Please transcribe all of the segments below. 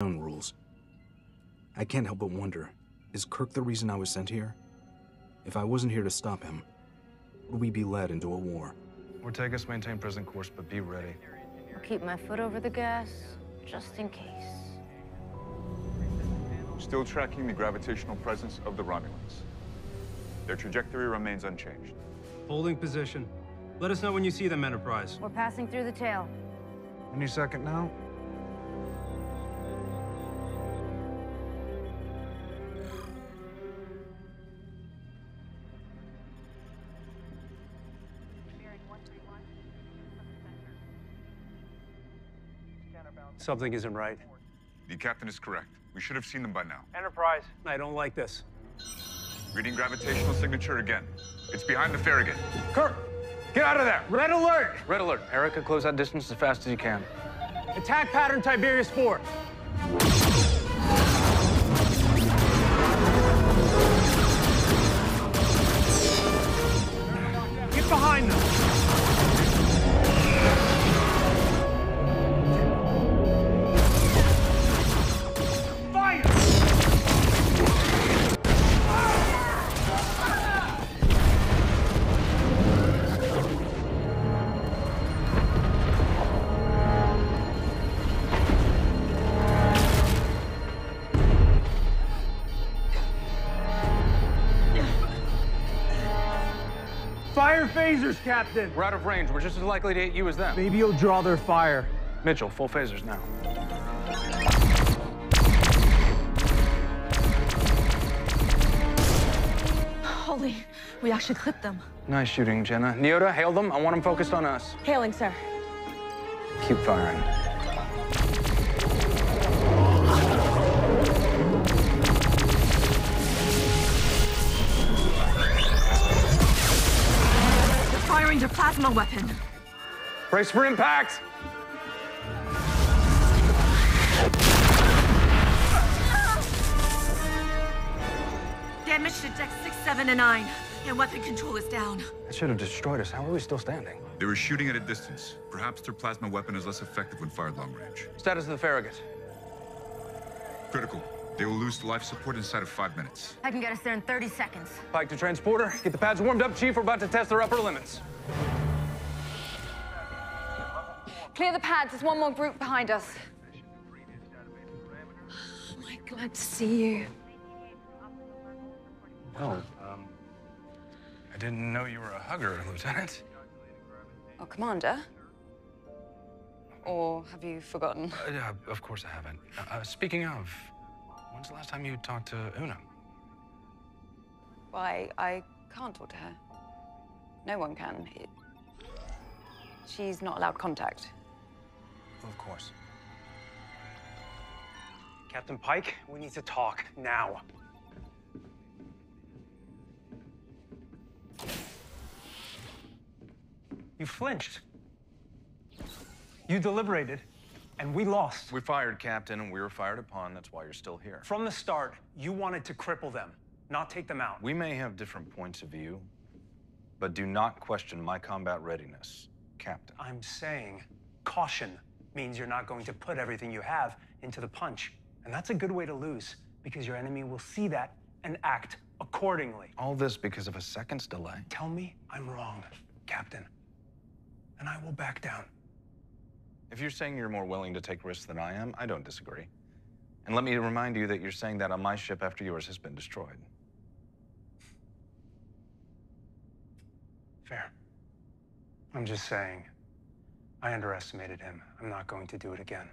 own rules. I can't help but wonder, is Kirk the reason I was sent here? If I wasn't here to stop him, would we be led into a war? Ortegas, maintain present course, but be ready. I'll keep my foot over the gas, just in case. Still tracking the gravitational presence of the Romulans. Their trajectory remains unchanged. Holding position. Let us know when you see them, Enterprise. We're passing through the tail. Any second now? Something isn't right. The captain is correct. We should have seen them by now. Enterprise. I don't like this. Reading gravitational signature again. It's behind the Farragut. Kirk, get out of there. Red alert. Red alert. Erica, close that distance as fast as you can. Attack pattern Tiberius 4. Fire phasers, Captain. We're out of range. We're just as likely to hit you as them. Maybe you'll draw their fire. Mitchell, full phasers now. Holy, we actually clipped them. Nice shooting, Jenna. Nyota, hail them. I want them focused on us. Hailing, sir. Keep firing. They're their plasma weapon. Brace for impact! Damage to deck 6, 7, and 9. And weapon control is down. That should have destroyed us. How are we still standing? They were shooting at a distance. Perhaps their plasma weapon is less effective when fired long range. Status of the Farragut. Critical. They will lose life support inside of five minutes. I can get us there in 30 seconds. Pike to transporter. Get the pads warmed up, Chief. We're about to test their upper limits. Clear the pads. There's one more group behind us. Oh my, glad to see you. Oh, um... I didn't know you were a hugger, Lieutenant. Oh, Commander? Or have you forgotten? Uh, yeah, of course I haven't. Uh, uh, speaking of, when's the last time you talked to Una? Why, I can't talk to her. No one can. It... She's not allowed contact. Of course. Captain Pike, we need to talk now. You flinched. You deliberated, and we lost. We fired, Captain, and we were fired upon. That's why you're still here. From the start, you wanted to cripple them, not take them out. We may have different points of view, but do not question my combat readiness, Captain. I'm saying caution means you're not going to put everything you have into the punch. And that's a good way to lose, because your enemy will see that and act accordingly. All this because of a second's delay. Tell me I'm wrong, Captain, and I will back down. If you're saying you're more willing to take risks than I am, I don't disagree. And let me remind you that you're saying that on my ship after yours has been destroyed. Fair. I'm just saying, I underestimated him. I'm not going to do it again.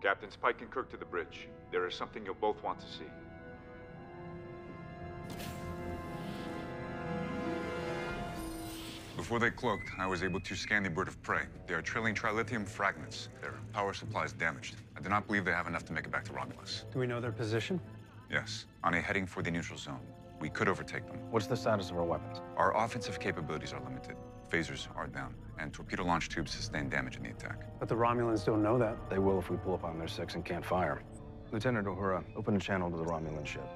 Captains Pike and Kirk to the bridge. There is something you'll both want to see. Before they cloaked, I was able to scan the bird of prey. They are trailing trilithium fragments. Their power supply is damaged. I do not believe they have enough to make it back to Romulus. Do we know their position? Yes, on a heading for the neutral zone. We could overtake them. What's the status of our weapons? Our offensive capabilities are limited. Phasers are down, and torpedo launch tubes sustained damage in the attack. But the Romulans don't know that. They will if we pull up on their six and can't fire. Lieutenant Uhura, open a channel to the Romulan ship.